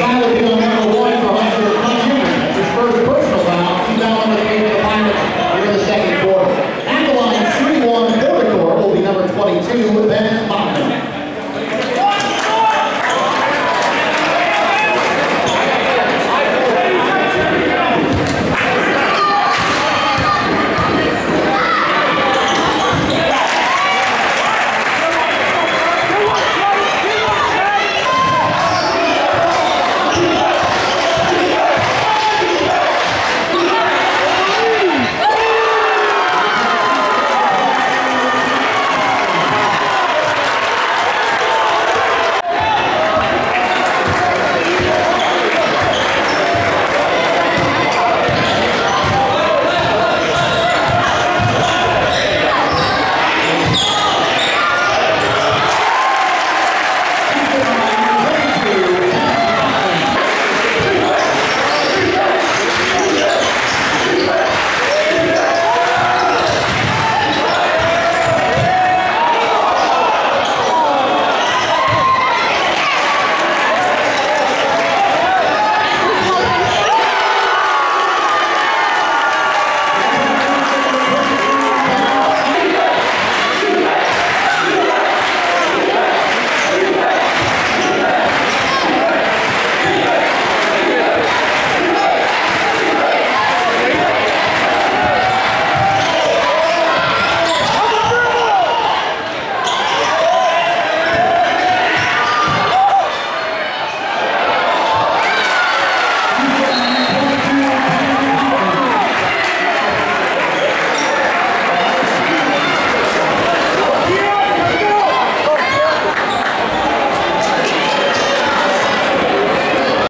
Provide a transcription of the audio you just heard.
Ride with him